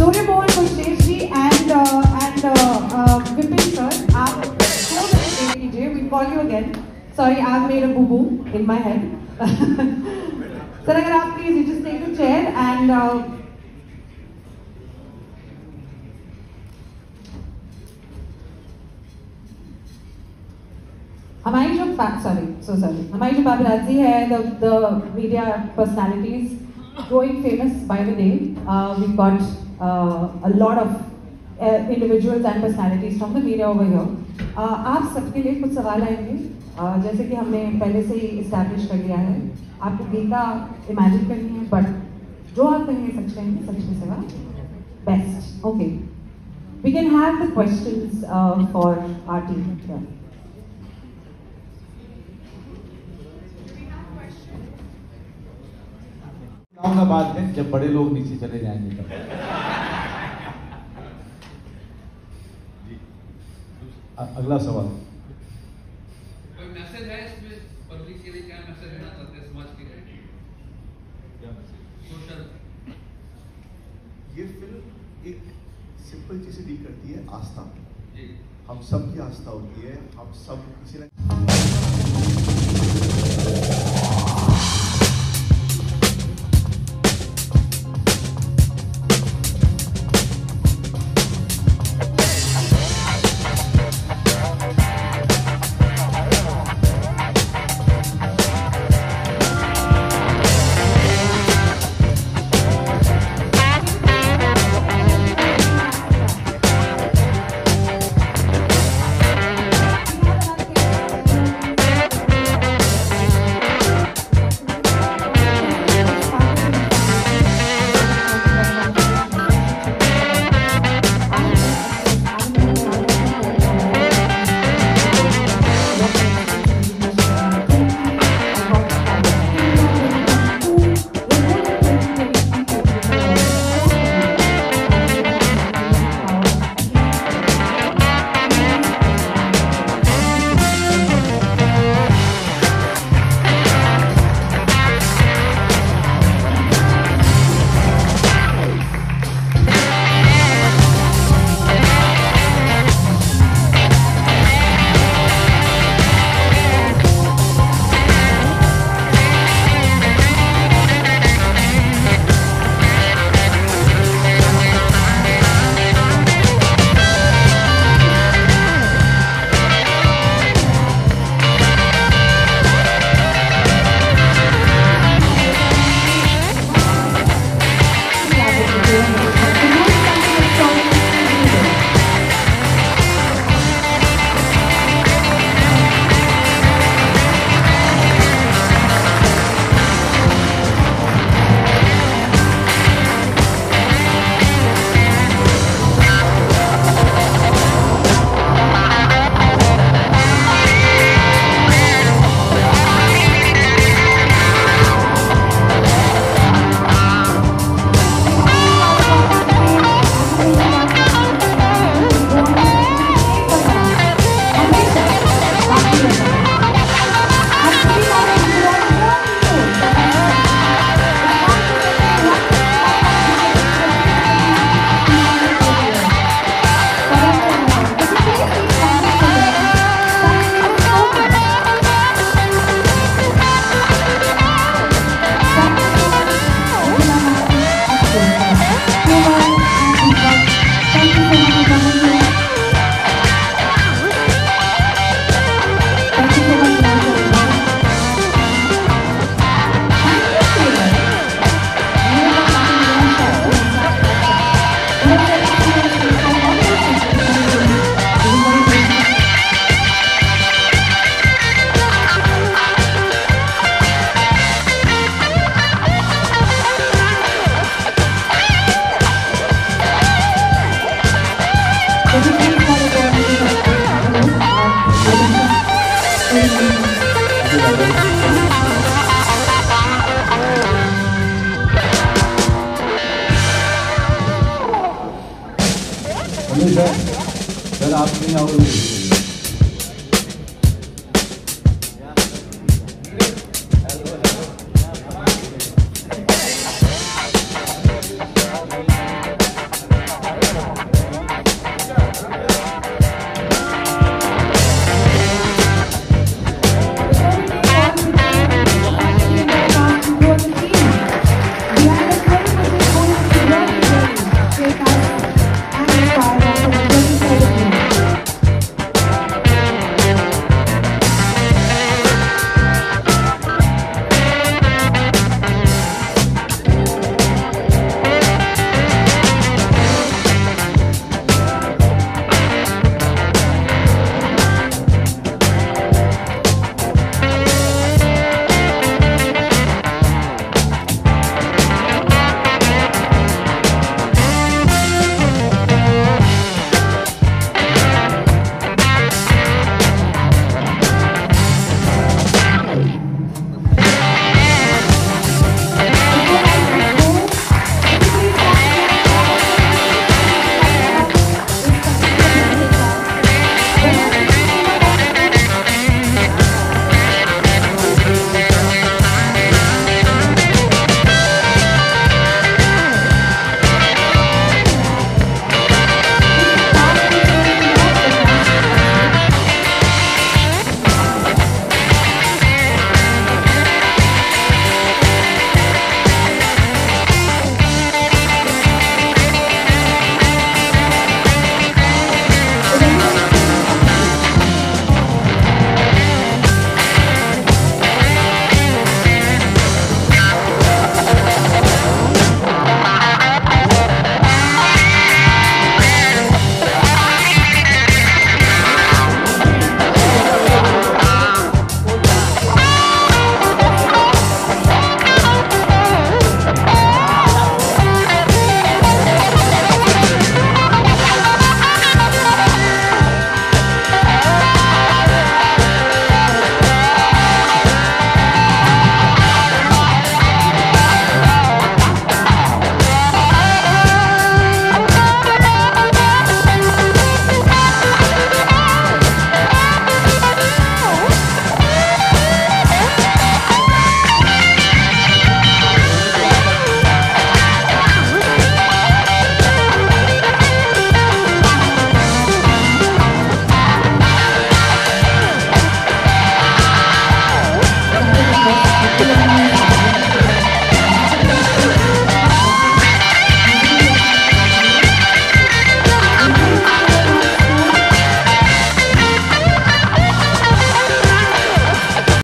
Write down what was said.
Surya Mohan Kushlesh ji and uh, and uh, uh, Vipin sir, आप दो minute wait कीजिए. We call you again. Sorry, I've made a boo boo in my head. sir, अगर आप please you just take the chair and. Uh, हमारी जो sorry so sorry हमारी जो पापराजी है the the media personalities growing famous by the day uh, we've got uh, a lot of uh, individuals and personalities from the media over here. Uh, आप सबके लिए कुछ सवाल आएँगे? Uh, जैसे कि हमने पहले से ही इस्टेब्लिश कर लिया है आपको गीता इमेजिन करनी है बट जो आप कहेंगे सच कहेंगे सच में सेवा। Best okay we can have the questions for our team बाद में जब बड़े लोग नीचे चले जाएँगे तब। अगला सवाल। कोई मैसेज है इसमें? पब्लिक के लिए क्या मैसेज देना चाहते हैं समाज के लिए? सोशल ये फ़िल्म एक सिंपल चीज़ से डील करती है आस्था। जी। हम सब की आस्था होती है हम सब किसी ना सर सर आप नहीं आओगे